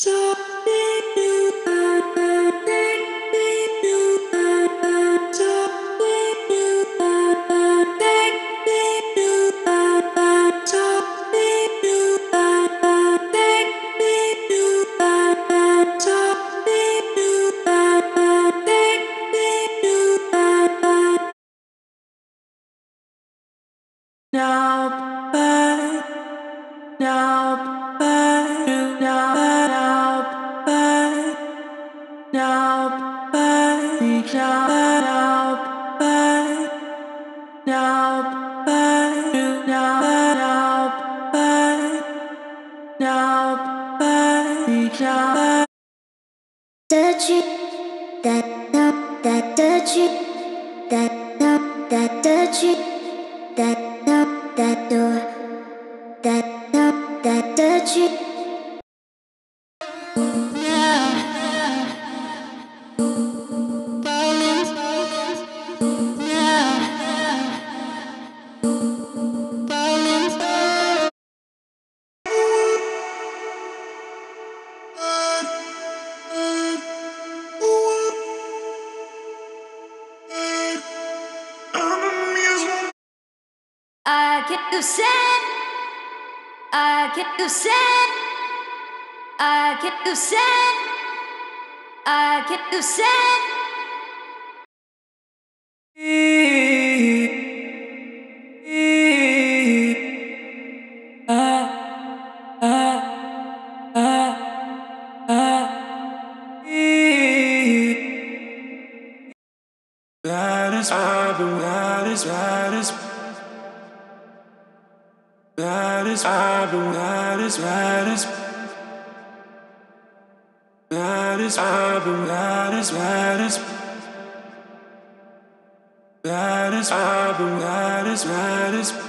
So Now, but now. that that that touch you that that that touch you I get upset. I you upset. I get upset. I That is upset. Riders, riders, riders. That is I've that is that is That is I've that is that is That is I've that is that is.